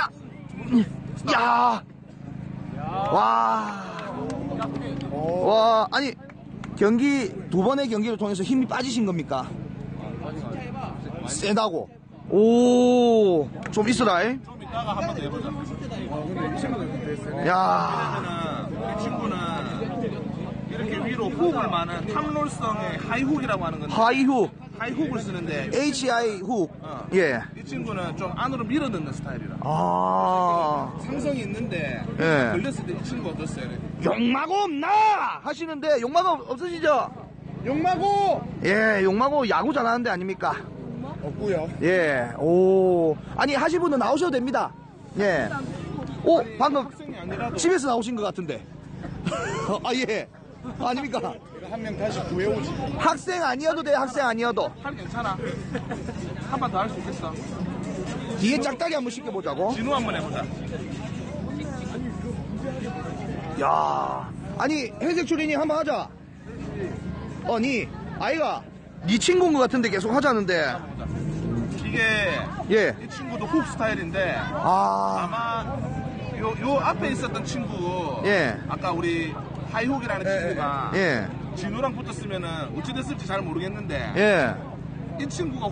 야, 와, 와, 아니 경기 두 번의 경기를 통해서 힘이 빠지신 겁니까? 세다고. 오, 좀 있어라. 이. 좀 이따가 한 번 더 해보자. 야, 이 친구는 이렇게 위로 훅을 많은 탐롤성의 하이훅이라고 하는 건데 하이훅, 하이훅을 쓰는데 HI 훅, 어. 예. 이 친구는 좀 안으로 밀어 넣는 스타일이라 아, 상성이 있는데 예. 걸렸을 때 이 친구 어땠어요? 욕마고 없나 하시는데 욕마고 없- 없으시죠? 용마고 예, 욕마고 야구 잘하는 데 아닙니까? 없고요. 예, 오. 아니, 하실 분은 나오셔도 됩니다. 예. 오, 방금 학생이 아니라도 집에서 나오신 것 같은데. 아, 예. 아닙니까? 한 명 다시 구해오지. 학생 아니어도 돼, 학생 아니어도. 할 괜찮아. 한 번 더 할 수 있겠어. 뒤에 짝다리 한번 시켜보자고. 진우 한 번 해보자. 야 아니, 회색 추리닝 한번 하자. 어, 니, 아이가, 니 친구인 것 같은데 계속 하자는데. 이게 예. 이 친구도 훅 스타일인데 아, 아마 요, 요 앞에 있었던 친구 예. 아까 우리 하이훅이라는 친구가 예. 진우랑 붙었으면은 어찌 됐을지 잘 모르겠는데 예. 이 친구가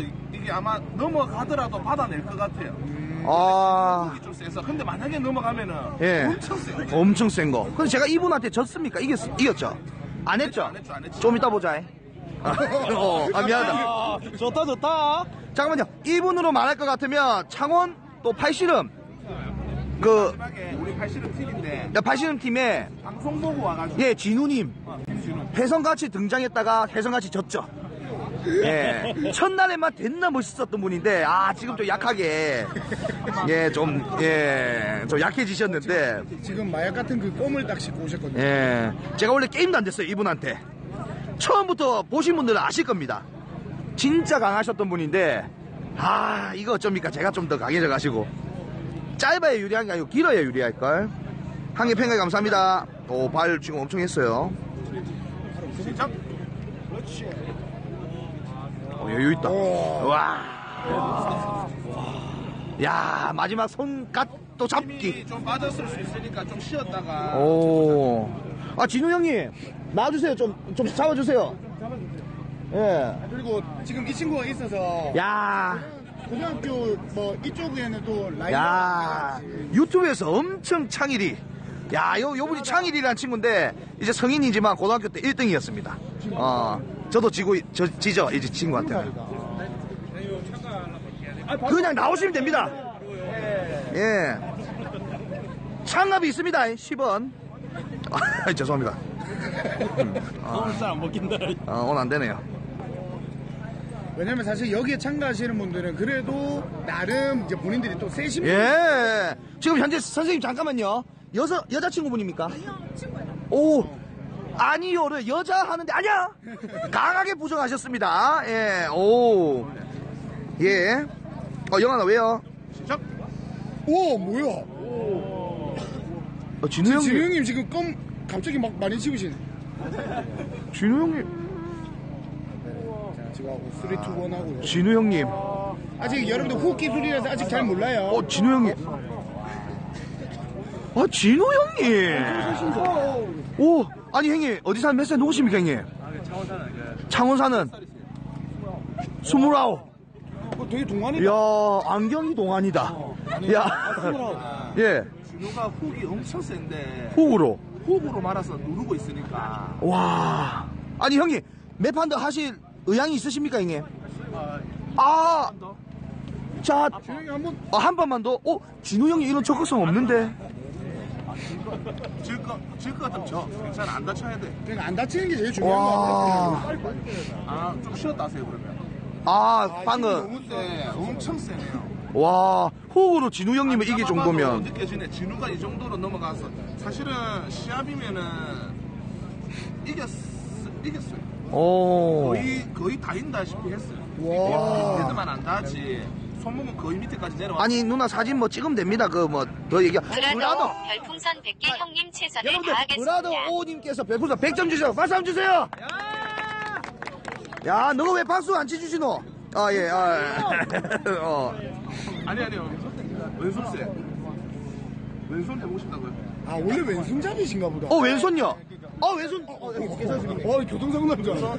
이- 이게 아마 넘어가더라도 받아낼 것 같아요. 아, 좀 세서. 근데 만약에 넘어가면은 예. 엄청 세. 엄청 센 거. 근데 제가 이분한테 졌습니까? 이겼, 이겼죠? 안 했죠? 안 했죠, 안 했죠. 좀 이따 보자. 아, 어, 아, 미안하다. 아, 좋다, 좋다. 잠깐만요. 이분으로 말할 것 같으면 창원 또 팔씨름 그 마지막에 우리 팔씨름 팀인데 팔씨름 팀에 방송 보고 와가지고 예 진우님 혜성같이 등장했다가 혜성같이 졌죠. 예. 첫날에만 됐나 멋있었던 분인데 아 지금 좀 약하게. 예 좀 예 좀 약해지셨는데. 지금 마약 같은 그 껌을 딱 씻고 오셨거든요. 예. 제가 원래 게임도 안 됐어요 이분한테. 처음부터 보신 분들은 아실 겁니다. 진짜 강하셨던 분인데 아 이거 어쩝니까? 제가 좀 더 강해져 가시고. 짧아야 유리한 게 아니고 길어야 유리할걸. 한개 팬가 감사합니다. 오 발 지금 엄청 했어요 시작. 어, 여유 있다 와. 야 마지막 손갓도 잡기 힘이 좀 빠졌을 수 있으니까 좀 쉬었다가 오. 아 진우 형님 나와주세요 좀좀 잡아주세요 예. 그리고 지금 이 친구가 있어서 야. 고등학교 뭐 이쪽에는 또 라인 야 유튜브에서 엄청 창일이 야 요, 요분이 창일이라는 친구인데 이제 성인이지만 고등학교 때 1등이었습니다. 어 저도 지고 저, 지죠? 이제 친구한테는. 그냥 나오시면 됩니다. 예. 창갑이 있습니다. 10원. 아, 죄송합니다. 오늘 먹긴다. 어, 오늘 안 되네요. 왜냐면 사실 여기에 참가하시는 분들은 그래도 나름 이제 본인들이 또 세신 예. 지금 현재 선생님 잠깐만요 여자 여자친구분입니까? 오 아니요를 여자 하는데 아니야! 강하게 부정하셨습니다. 예 오 예. 어 영환아 왜요? 시작. 오 뭐야? 어, 진우 형님. 진우 형님 지금 껌 갑자기 막 많이 치우신. 진우 형님. 자 지금 하고 3, 2, 1 하고요. 진우 형님. 아직 여러분들 훅 기술이라서 아직 잘 몰라요. 어 진우 형님 아 진우 형님 오 아니 형님 어디 사는 몇 살 누구십니까 형님 창원 사는 스물아홉 어, 되게 동안이다. 이야 안경이 동안이다 야 예, 준호가 훅이 엄청 센데 훅으로. 훅으로 말아서 누르고 있으니까 와. 아니, 형님, 몇판더 하실 의향이 있으십니까, 형님? 아, 자, 형이 한번 아, 한 번만 더. 어, 진우 형이 이런 적극성 없는데. 질것 같으면 져 괜찮아 안 다쳐야 돼. 그냥 안 다치는 게 제일 중요한 거 같아요. 와. 아좀 쉬었다 하세요 그러면. 아, 방금. 너무 세. 엄청 세네요. 와, 훅으로 진우 형님을 이길 정도면. 느껴지네. 진우가 이 정도로 넘어가서 사실은 시합이면은 이겼 이겼어요. 오. 거의 거의 다 인다시피 했어요. 와. 헤드만 안 닿지. 손목은 거의 밑에까지 내려와. 아니, 누나 사진 뭐 찍으면 됩니다. 그, 뭐, 더 얘기. 브라더 브라더. 별풍선 100개 형님 최선을 여러분들, 다하겠습니다. 브라더 오님께서 별풍선 100점 주세요. 박수 한번 주세요. 야, 너가 왜 박수 안 치주시노? 아, 예, 아, 어. 아니 아니요. 왼손 세. 왼손 해보고 싶다고요? 아 원래 왼손잡이신가 보다. 어, 왼손요? 어, 왼손. 어, 어, 여기 괜찮습니다. 어 교통사고 난줄 알았어.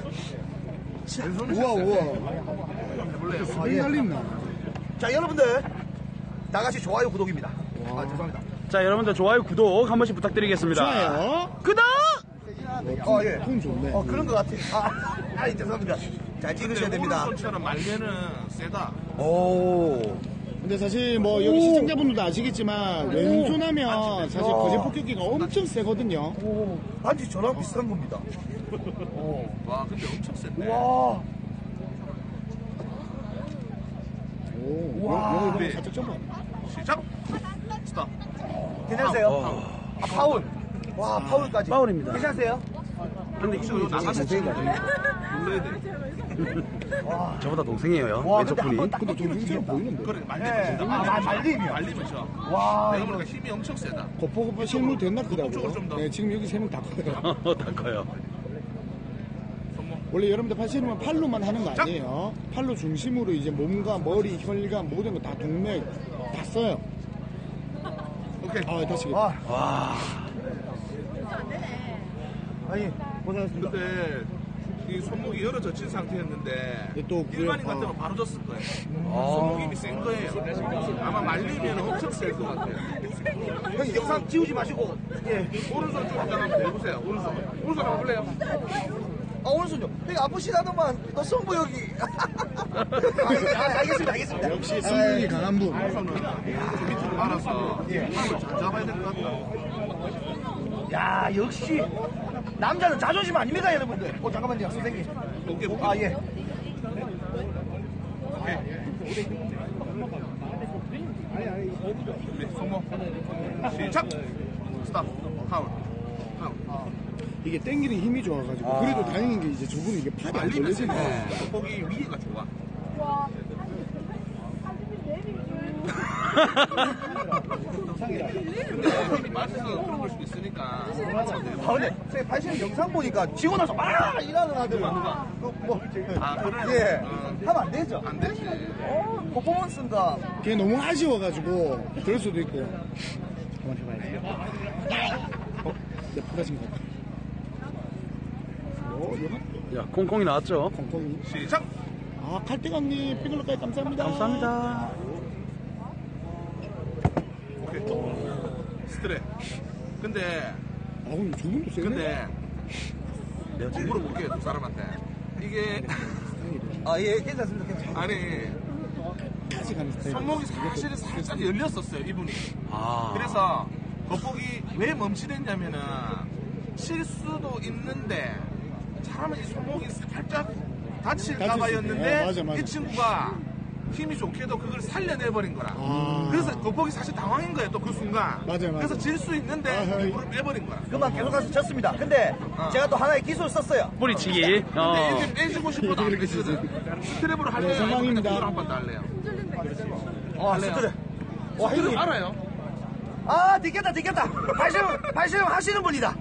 우와 우와. 해볼래요? 스페인 날린다. 자, 여러분들. 다 같이 좋아요, 구독입니다. 아, 죄송합니다. 자, 여러분들 좋아요, 구독 한 번씩 부탁드리겠습니다. 좋아요. 구독! 어, 예. 톤 좋네. 어, 그런 것 같아. 아, 아, 죄송합니다. 잘 찍으셔야 됩니다. 오른손처럼 말면은 세다. 오. 근데 사실 뭐 여기 시청자분들도 아시겠지만 왼손 하면 사실 거제 폭격기가 엄청 세거든요. 오. 반지 저랑 비슷한 겁니다. 와 근데 엄청 센데. 와. 와. 살짝 접어. 시작. 스탑. 괜찮으세요? 아, 파울. 와, 파울까지. 파울입니다. 괜찮으세요? 근데 이거 나가서 지금 놀라야 돼. 저보다 동생이에요. 와, 왼쪽 근데 분이. 근데 좀 힘들어 보이는데. 그래 말리면 네. 아, 말리면. 말리면 져. 와. 내가 보니까 힘이 엄청 세다. 거폭 거폭 실물 됐나? 더. 네, 지금 여기 세 명 다 커요. 어, 다 커요. 원래 여러분들 팔씨름은 팔로만 하는 거 아니에요. 팔로 중심으로 이제 몸과 머리, 혈관 모든 거 다 동맥 다 써요. 오케이. 아, 다시. 와. 와. 아니, 고생하셨습니다. 근데 이 손목이 열어 젖힌 상태였는데 근데 또 일반인 어. 같으면 바로 졌을 거예요. 손목이 이미 센 거예요. 아마 말리면 엄청 셀 것 같아요. 형 영상 지우지 마시고. 예. 오른손 좀 한번 한번 대보세요. 오른손. 오른손 한번 볼래요? 아, 오른손요. 형 아프시다더만. 너 승부 여기. 아, 알겠습니다, 알겠습니다. 역시 승부이 강한 분. 밑으로 말아서 힘을 잘 잡아야 될 것 같다. 야, 역시. 남자는 자존심 아닙니까, 여러분들? 어, 잠깐만요, 선생님. 어깨 아, 예. 준비. 손목. 시작. 스탑. 파울. 파울. 이게 땡기는 힘이 좋아가지고. 그래도 다행인 게 이제 저분이 이게 팔이 안 말리면 걸리지네. 세고 돋보기 위에가 좋아. 근데 힘이 빠져서 그런 걸 수도 있으니까. 아, 근데 선생님 발신 영상 보니까 지고 나서 막 이러는 아들만. 그, 뭐, 아, 그래요? 예. 어. 하면 안 되죠. 안 되지. 어, 퍼포먼스인가. 그게 너무 아쉬워가지고 그럴 수도 있고. 한번 해봐야지. 어, 내 부러진 거. 어, 야, 콩콩이 나왔죠? 콩콩이. 시작. 아, 칼대강님 피글로까지 감사합니다. 감사합니다. 오케이. 스트레. 근데, 아, 근데 저분도 세네. 근데, 내가 지금 물어볼게요, 두 사람한테. 이게, 아, 예, 괜찮습니다. 괜찮습니다. 아니. 손목이 사실 살짝 열렸었어요, 이분이. 아. 그래서 겉보기 왜 멈칫했냐면은 칠 수도 있는데 잘하면 이 손목이 살짝 다칠까봐였는데 어, 맞아, 맞아. 이 친구가 힘이 좋게도 그걸 살려내버린 거라. 아. 그래서 겉보기 사실 당황한 거예요, 또 그 순간. 맞아요, 맞아요. 그래서 질 수 있는데 아하. 일부러 빼버린 거야. 그만 계속 가서 쳤습니다. 근데 어. 제가 또 하나의 기술을 썼어요. 뿌리치기. 어. 근데 이제 빼주고 싶어도 안 빼지거든. 스트랩으로 할래요? 네. 아니면 한번 더 할래요? 아? 스트레. 와, 스트랩. 알아요? 아, 디겠다, 디겠다. 발신, 발신 하시는 분이다.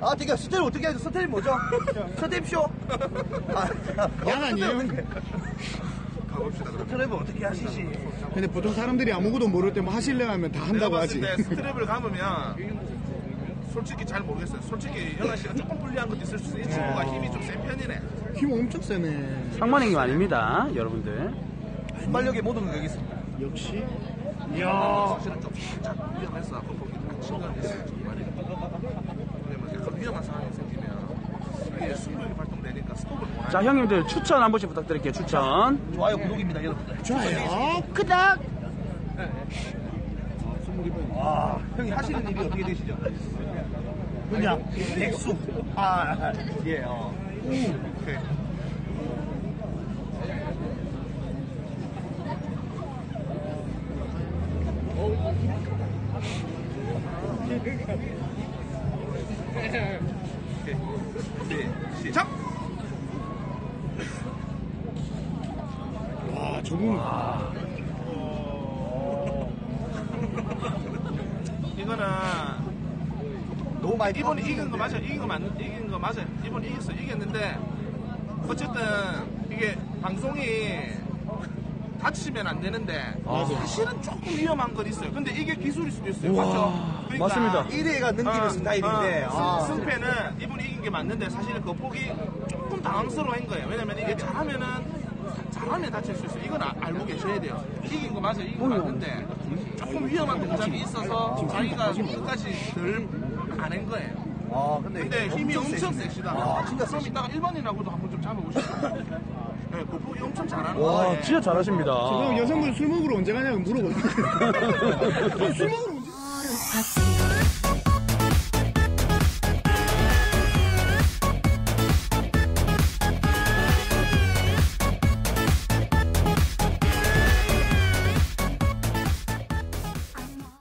아, 디겠 스텝 어떻게 하죠? 스텝이 뭐죠? 스텝쇼? 아, 양 아니에요? 스텝을 어떻게 하시지? 근데 보통 사람들이 아무것도 모를 때 뭐 하실래 하면 다 내가 한다고 봤을 하지. 때 스트랩을 감으면 솔직히 잘 모르겠어요. 솔직히 현아 씨가 조금 불리한 것도 있을 수 있어. 이 친구가 힘이 좀 센 편이네. 힘 엄청 세네. 상만행이 아닙니다, 여러분들. 순발력의 모든 게 여기 있습니다. 역시. 사실은 좀 살짝 위험했어. 아까 거기 친구한테 있어요. 정말. 왜냐면 약간 위험한 상황이 생기면 이게 승부욕이 발동되니까 스톱을 못 자, 형님들 추천 한 번씩 부탁드릴게요, 추천. 좋아요, 구독입니다, 여러분들. 좋아요. 크닥. 아, 형이 하시는 일이 어떻게 되시죠? 그냥 백수. 아, 예, 어. 오케이. 시- 시작! 와, 저분. 이거는 많이 이번에 이긴 거 맞아요. 이긴 거 맞, 이긴 거 맞아요. 이번에 이겼어. 이겼는데 어쨌든 이게 방송이 다치면 안 되는데 사실은 조금 위험한 건 있어요. 근데 이게 기술일 수도 있어요. 맞죠? 그러니까 맞습니다. 1회가 넘기는 스타일인데. 어, 아. 승, 승패는 이분이 이긴 게 맞는데 사실은 그 폭이 조금 당황스러워한 거예요. 왜냐면 이게 잘하면은 잘하면 다칠 수 있어요. 이건 아- 알고 계셔야 돼요. 이긴 거 맞아요. 이긴 거 맞는데 조금 위험한 동작이 있어서 자기가 끝까지 덜 안한 거예요. 아, 근데, 근데 힘이 엄청 세시네. 세시다. 아, 진짜 그럼 이따가 1번이라고도 한번 좀 잡아보시죠. 네, 그 폭이 엄청 잘하는 와, 거예요. 진짜 잘하십니다. 그럼 여성분 술 먹으러 언제 가냐고 물어보세요. 술 먹으러